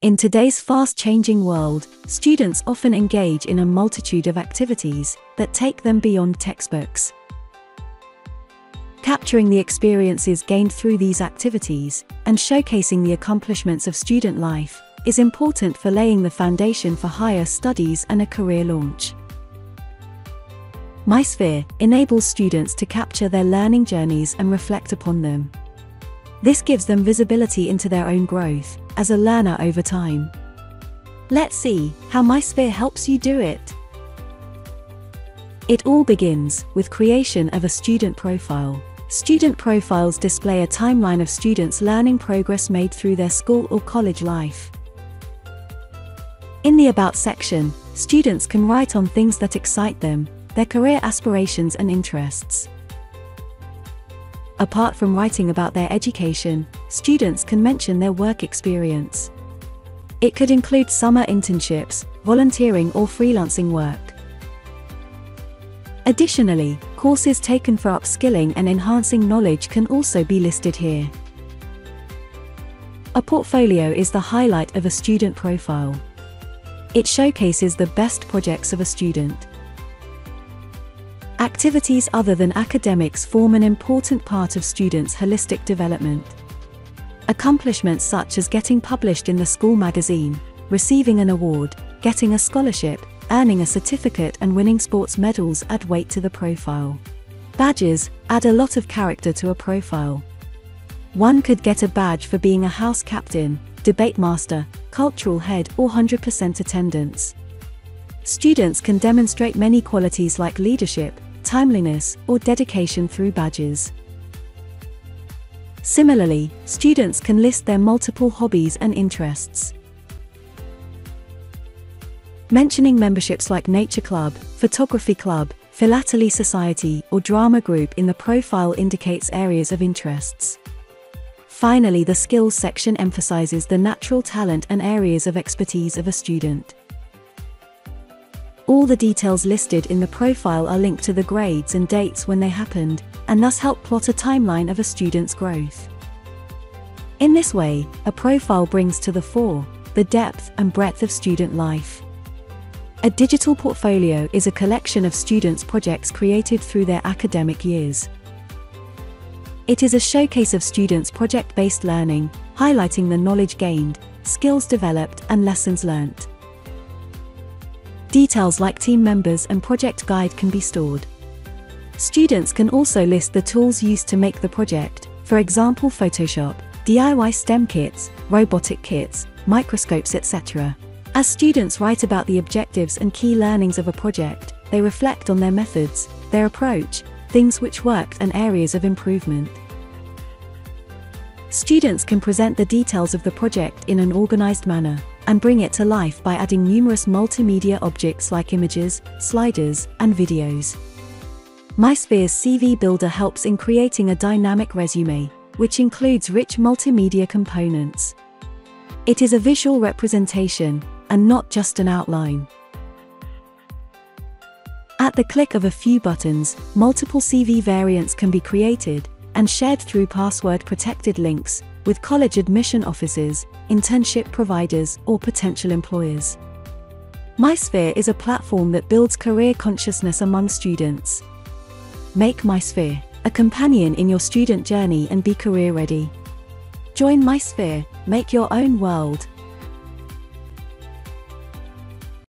In today's fast changing world, students often engage in a multitude of activities that take them beyond textbooks. Capturing the experiences gained through these activities and showcasing the accomplishments of student life is important for laying the foundation for higher studies and a career launch. MySphere enables students to capture their learning journeys and reflect upon them. This gives them visibility into their own growth as a learner over time. Let's see how MySphere helps you do it. It all begins with creation of a student profile. Student profiles display a timeline of students' learning progress made through their school or college life. In the About section, students can write on things that excite them, their career aspirations and interests. Apart from writing about their education, students can mention their work experience. It could include summer internships, volunteering or freelancing work. Additionally, courses taken for upskilling and enhancing knowledge can also be listed here. A portfolio is the highlight of a student profile. It showcases the best projects of a student. Activities other than academics form an important part of students' holistic development. Accomplishments such as getting published in the school magazine, receiving an award, getting a scholarship, earning a certificate and winning sports medals add weight to the profile. Badges add a lot of character to a profile. One could get a badge for being a house captain, debate master, cultural head or 100% attendance. Students can demonstrate many qualities like leadership, timeliness, or dedication through badges. Similarly, students can list their multiple hobbies and interests. Mentioning memberships like Nature Club, Photography Club, Philately Society, or Drama Group in the profile indicates areas of interests. Finally, the skills section emphasizes the natural talent and areas of expertise of a student. All the details listed in the profile are linked to the grades and dates when they happened, and thus help plot a timeline of a student's growth. In this way, a profile brings to the fore the depth and breadth of student life. A digital portfolio is a collection of students' projects created through their academic years. It is a showcase of students' project based learning, highlighting the knowledge gained, skills developed, and lessons learnt. Details like team members and project guide can be stored. Students can also list the tools used to make the project, for example Photoshop, DIY STEM kits, robotic kits, microscopes etc. As students write about the objectives and key learnings of a project, they reflect on their methods, their approach, things which worked and areas of improvement. Students can present the details of the project in an organized manner, and bring it to life by adding numerous multimedia objects like images, sliders, and videos. MySphere's CV Builder helps in creating a dynamic resume, which includes rich multimedia components. It is a visual representation, and not just an outline. At the click of a few buttons, multiple CV variants can be created and shared through password protected links, with college admission offices, internship providers, or potential employers. MySphere is a platform that builds career consciousness among students. Make MySphere a companion in your student journey and be career ready. Join MySphere, make your own world.